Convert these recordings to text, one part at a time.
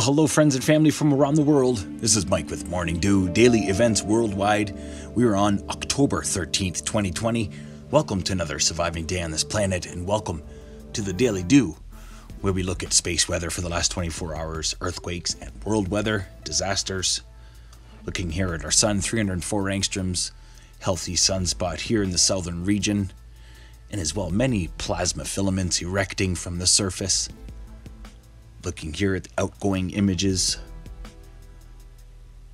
Well, hello, friends and family from around the world. This is Mike with Morning Dew, daily events worldwide. We are on October 13th, 2020. Welcome to another surviving day on this planet, and welcome to the Daily Dew, where we look at space weather for the last 24 hours, earthquakes, and world weather, disasters. Looking here at our sun, 304 angstroms, healthy sunspot here in the southern region, and as well many plasma filaments erecting from the surface. Looking here at the outgoing images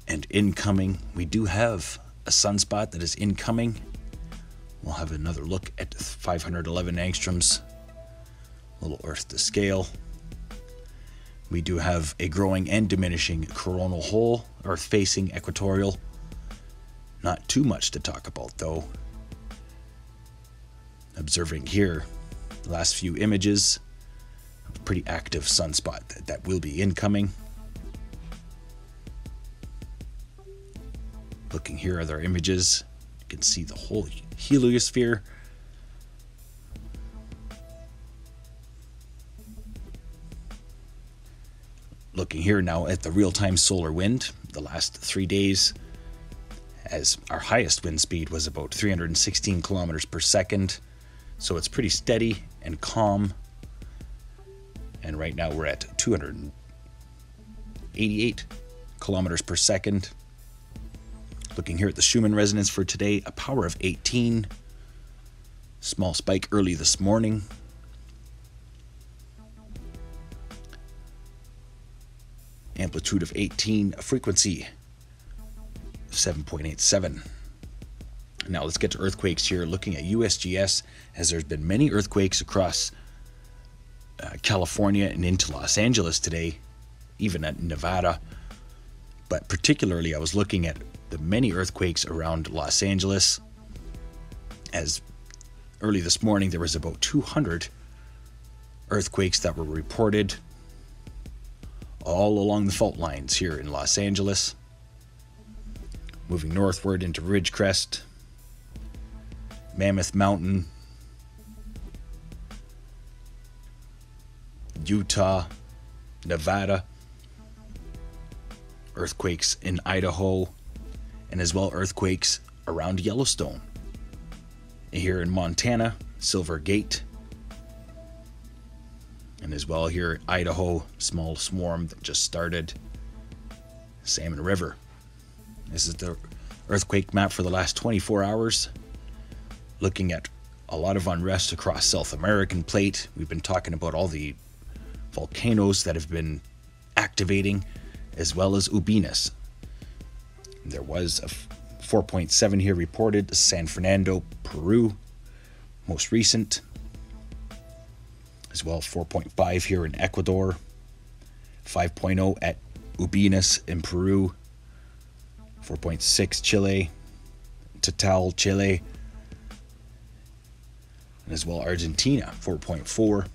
and incoming, we do have a sunspot that is incoming. We'll have another look at 511 angstroms, little Earth to scale. We do have a growing and diminishing coronal hole, Earth facing equatorial. Not too much to talk about though. Observing here, the last few images pretty active sunspot that, that will be incoming. Looking here at our images, you can see the whole heliosphere. Looking here now at the real time solar wind, the last three days, as our highest wind speed was about 316 kilometers per second. So it's pretty steady and calm and right now we're at 288 kilometers per second. Looking here at the Schumann resonance for today, a power of 18. Small spike early this morning. Amplitude of 18, a frequency 7.87. Now let's get to earthquakes here. Looking at USGS, as there's been many earthquakes across uh, California and into Los Angeles today, even at Nevada. But particularly, I was looking at the many earthquakes around Los Angeles. As early this morning, there was about 200 earthquakes that were reported all along the fault lines here in Los Angeles. Moving northward into Ridgecrest, Mammoth Mountain, Utah, Nevada, earthquakes in Idaho, and as well earthquakes around Yellowstone. Here in Montana, Silver Gate, and as well here Idaho, small swarm that just started, Salmon River. This is the earthquake map for the last 24 hours, looking at a lot of unrest across South American plate. We've been talking about all the volcanoes that have been activating, as well as Ubinas. There was a 4.7 here reported, San Fernando, Peru, most recent, as well 4.5 here in Ecuador, 5.0 at Ubinas in Peru, 4.6 Chile, Total Chile, and as well Argentina 4.4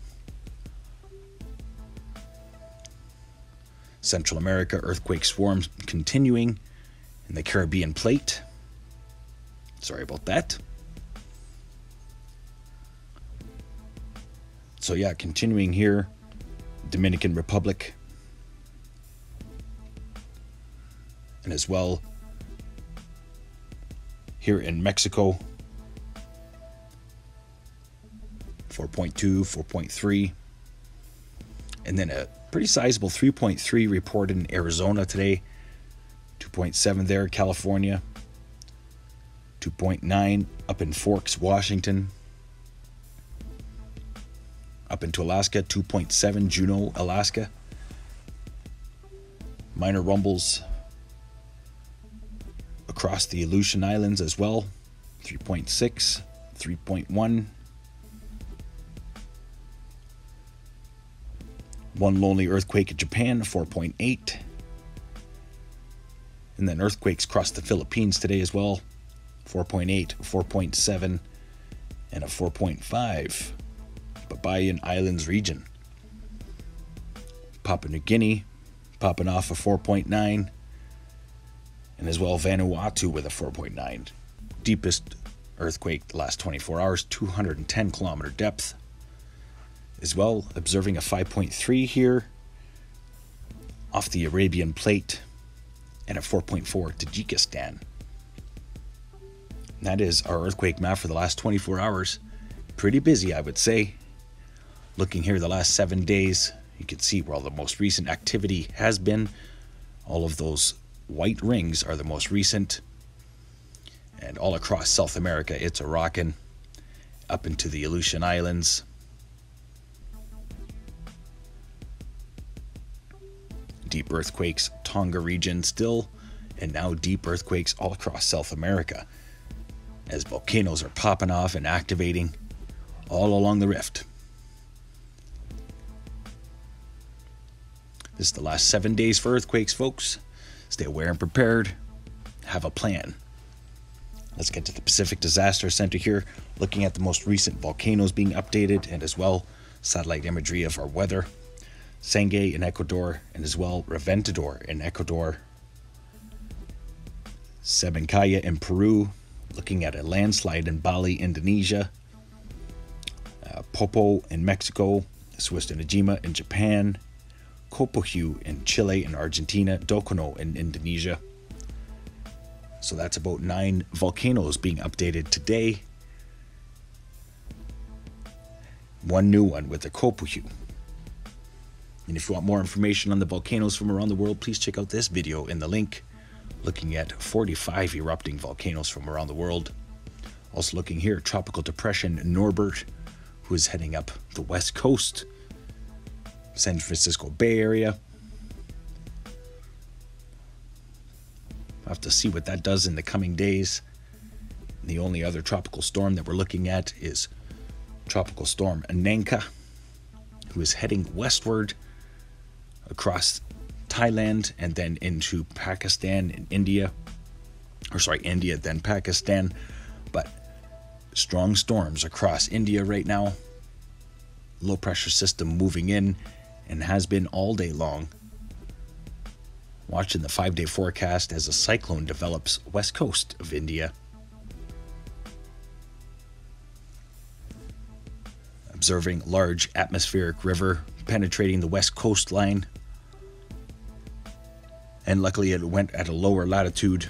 Central America earthquake swarms continuing in the Caribbean plate. Sorry about that. So, yeah, continuing here, Dominican Republic. And as well, here in Mexico, 4.2, 4.3. And then a pretty sizable 3.3 reported in Arizona today, 2.7 there, California, 2.9 up in Forks, Washington, up into Alaska, 2.7 Juneau, Alaska. Minor rumbles across the Aleutian Islands as well, 3.6, 3.1 One lonely earthquake in Japan, 4.8. And then earthquakes across the Philippines today as well 4.8, 4.7, and a 4.5. Babuyan Islands region. Papua New Guinea popping off a 4.9. And as well Vanuatu with a 4.9. Deepest earthquake the last 24 hours, 210 kilometer depth as well, observing a 5.3 here off the Arabian Plate and a 4.4 Tajikistan. That is our earthquake map for the last 24 hours. Pretty busy, I would say. Looking here the last seven days, you can see where all the most recent activity has been. All of those white rings are the most recent. And all across South America, it's a rockin' up into the Aleutian Islands. Deep earthquakes, Tonga region still, and now deep earthquakes all across South America as volcanoes are popping off and activating all along the rift. This is the last seven days for earthquakes, folks. Stay aware and prepared. Have a plan. Let's get to the Pacific Disaster Center here, looking at the most recent volcanoes being updated and as well satellite imagery of our weather. Sangay in Ecuador and as well Reventador in Ecuador. Sabancaya in Peru, looking at a landslide in Bali, Indonesia. Uh, Popo in Mexico, Swiss in Japan, Copahue in Chile and Argentina, Dukono in Indonesia. So that's about nine volcanoes being updated today. One new one with the Copahue. And if you want more information on the volcanoes from around the world, please check out this video in the link looking at 45 erupting volcanoes from around the world. Also looking here, tropical depression Norbert, who is heading up the west coast, San Francisco Bay Area. We'll have to see what that does in the coming days. The only other tropical storm that we're looking at is Tropical Storm Nangka, who is heading westward across Thailand and then into Pakistan and India. Or sorry, India, then Pakistan. But strong storms across India right now. Low pressure system moving in and has been all day long. Watching the five day forecast as a cyclone develops west coast of India. Observing large atmospheric river penetrating the west coastline and luckily it went at a lower latitude,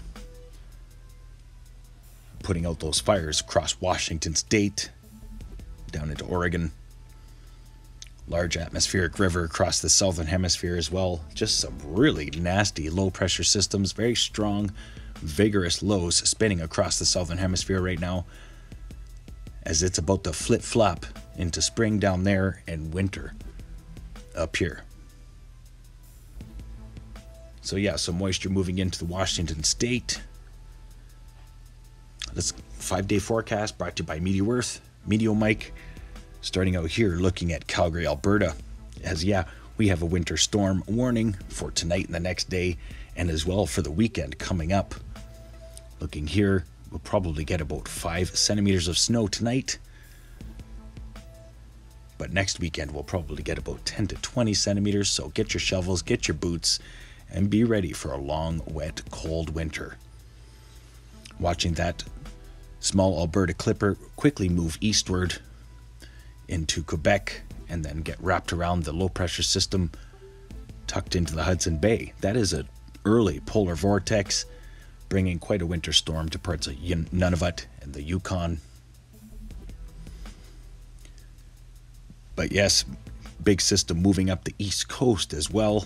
putting out those fires across Washington state, down into Oregon. Large atmospheric river across the southern hemisphere as well. Just some really nasty low pressure systems, very strong, vigorous lows spinning across the southern hemisphere right now as it's about to flip flop into spring down there and winter up here. So yeah, some moisture moving into the Washington state. This five day forecast brought to you by MeteoEarth, Meteo Mike. Starting out here, looking at Calgary, Alberta. As yeah, we have a winter storm warning for tonight and the next day, and as well for the weekend coming up. Looking here, we'll probably get about five centimeters of snow tonight. But next weekend, we'll probably get about 10 to 20 centimeters. So get your shovels, get your boots, and be ready for a long, wet, cold winter. Watching that small Alberta clipper quickly move eastward into Quebec and then get wrapped around the low pressure system tucked into the Hudson Bay. That is an early polar vortex bringing quite a winter storm to parts of Nunavut and the Yukon. But yes, big system moving up the east coast as well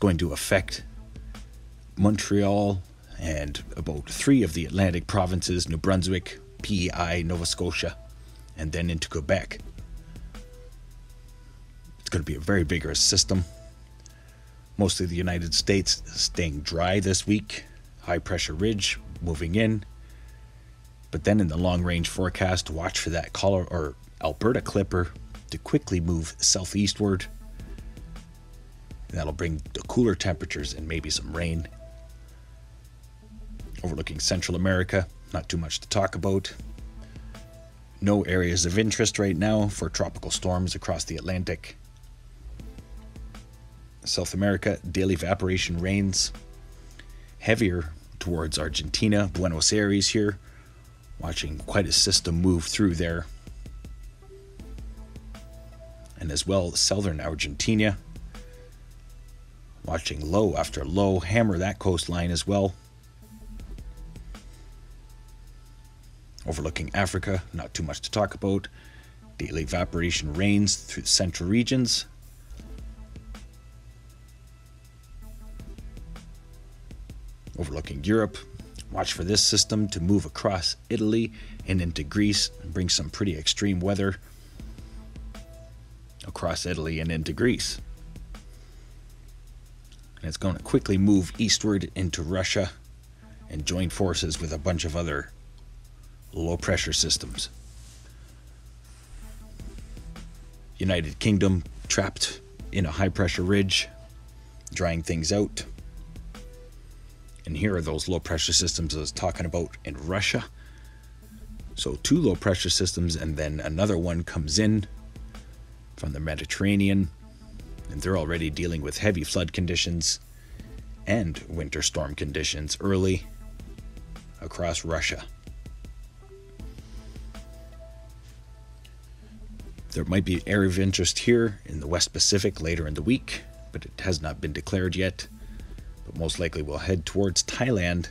going to affect Montreal and about three of the Atlantic provinces New Brunswick, PEI, Nova Scotia, and then into Quebec. It's going to be a very vigorous system. Mostly the United States staying dry this week, high pressure ridge moving in. But then in the long range forecast, watch for that color or Alberta clipper to quickly move southeastward that'll bring the cooler temperatures and maybe some rain. Overlooking Central America, not too much to talk about. No areas of interest right now for tropical storms across the Atlantic. South America, daily evaporation rains heavier towards Argentina, Buenos Aires here. Watching quite a system move through there. And as well, southern Argentina, Watching low after low hammer that coastline as well. Overlooking Africa, not too much to talk about. Daily evaporation rains through the central regions. Overlooking Europe, watch for this system to move across Italy and into Greece and bring some pretty extreme weather across Italy and into Greece. And it's going to quickly move eastward into Russia and join forces with a bunch of other low pressure systems. United Kingdom trapped in a high pressure ridge, drying things out. And here are those low pressure systems I was talking about in Russia. So, two low pressure systems, and then another one comes in from the Mediterranean, and they're already dealing with heavy flood conditions and winter storm conditions early across Russia. There might be area of interest here in the West Pacific later in the week, but it has not been declared yet. But most likely we'll head towards Thailand.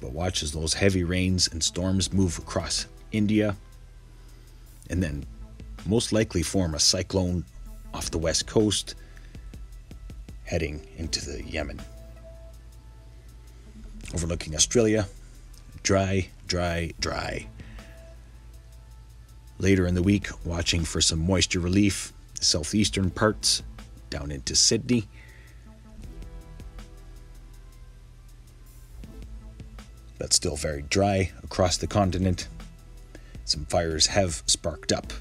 But watch as those heavy rains and storms move across India and then most likely form a cyclone off the west coast heading into the Yemen. Overlooking Australia, dry, dry, dry. Later in the week, watching for some moisture relief, southeastern parts down into Sydney. But still very dry across the continent. Some fires have sparked up.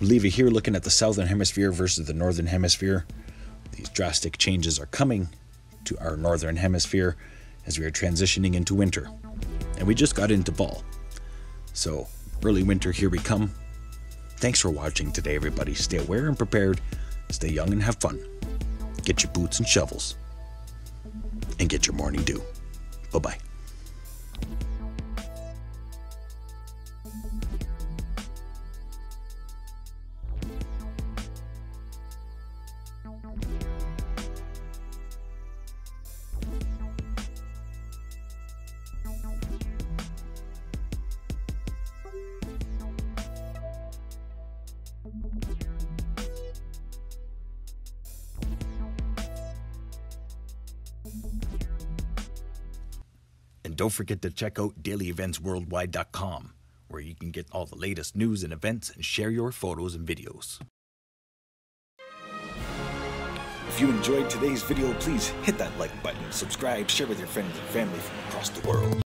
Leave it here looking at the southern hemisphere versus the northern hemisphere. These drastic changes are coming to our northern hemisphere as we are transitioning into winter. And we just got into fall. So, early winter, here we come. Thanks for watching today, everybody. Stay aware and prepared, stay young and have fun. Get your boots and shovels, and get your morning dew. Bye bye. Don't forget to check out dailyeventsworldwide.com, where you can get all the latest news and events and share your photos and videos. If you enjoyed today's video, please hit that like button, subscribe, share with your friends and family from across the world.